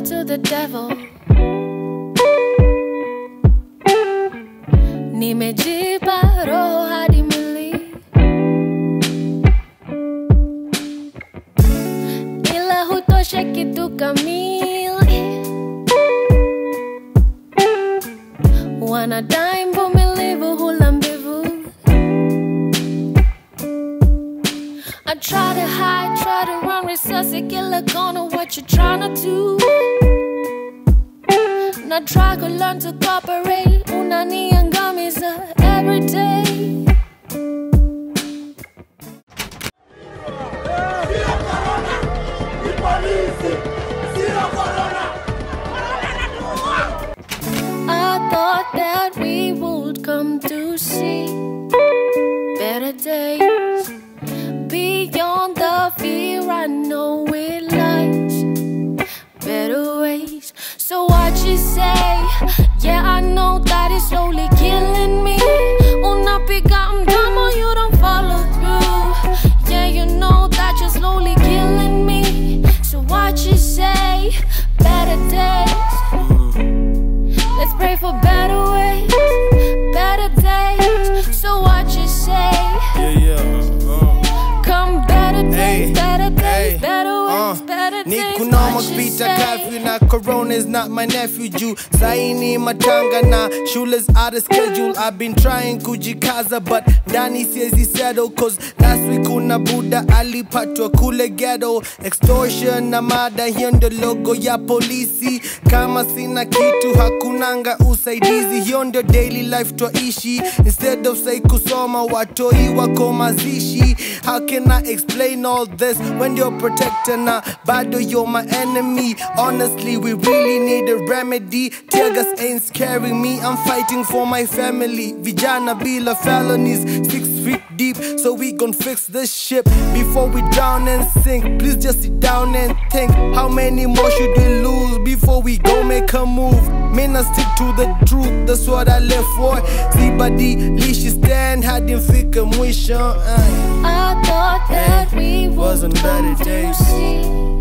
to the devil. Nimejipa roho hadi mwili, ila hutosha kitu kamili. Wanadai mvumilivu hula mbivu. I try to hide, try to run, risasi kila kona. What you tryna do? Now try to learn to cooperate. What you say? Yeah, I know that it's slowly say? curfew na corona is not my nephew saini matanga na shule's out of schedule. I've been trying kujikaza but ndani siezi settle cause last week kuna buda alipatwa kule ghetto. Extortion na mada hiyo ndo logo ya polisi. Kama sina kitu hakunanga usaidizi. Hiyo ndo daily life twaishi. Instead of say kusoma watoi wako mazishi how can I explain all this when you're protector na bado you're my enemy honestly we really need a remedy. Tear gas ain't scaring me I'm fighting for my family. Vijana bila felonies. Six feet deep so we gon' fix this ship before we drown and sink please just sit down and think. How many more should we lose before we go make a move? Man I stick to the truth. That's what I live for. Sibadilishi stand. Hadi mfika mwisho. I thought that we wasn't better days.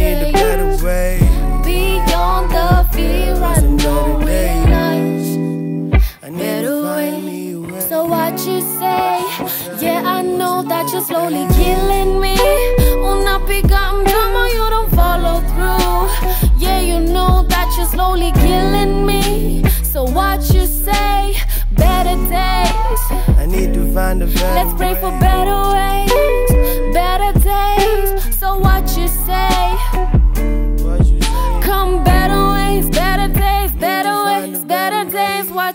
See better I need a better way Beyond the fear, I know it days. I need better to way. way So what you say? Yeah, I know that you're slowly killing me. Unapiga mdomo, you don't follow through. Yeah, you know that you're slowly killing me. So what you say? Better days. I need to find a better Let's pray for better ways, better days. So what you say?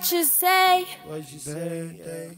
What you say? What you say?